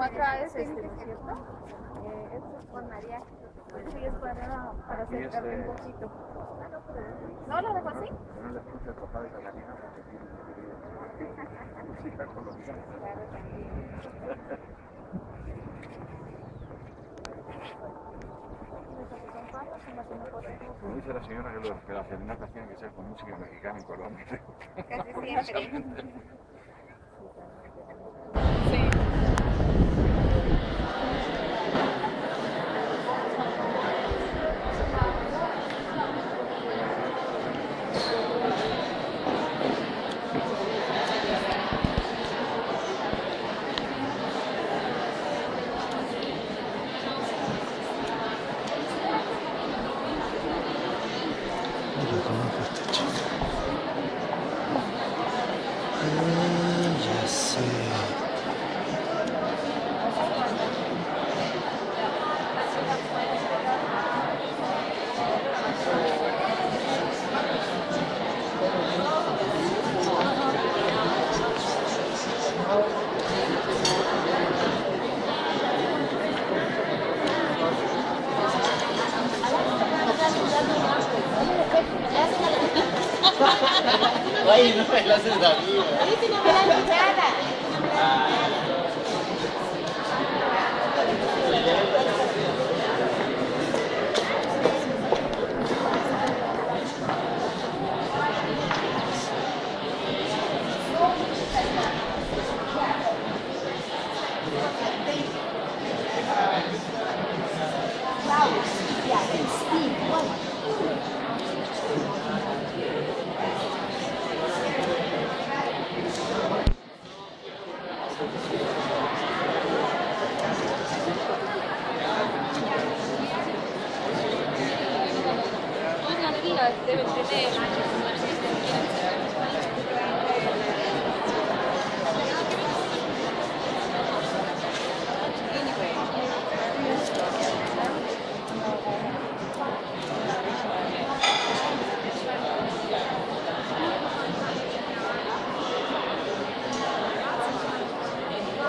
Acá es este, ¿no es cierto? Eh, esto es con María. Sí, es para, para acercarme un poquito. ¿No lo dejo así? No le escucha el papá de Catalina porque tiene música colombiana. Claro, también. Como dice la señora que, lo- que las serenatas tienen que ser con música mexicana en Colombia. Casi siempre. Ay, no me la haces las días deben Gracias.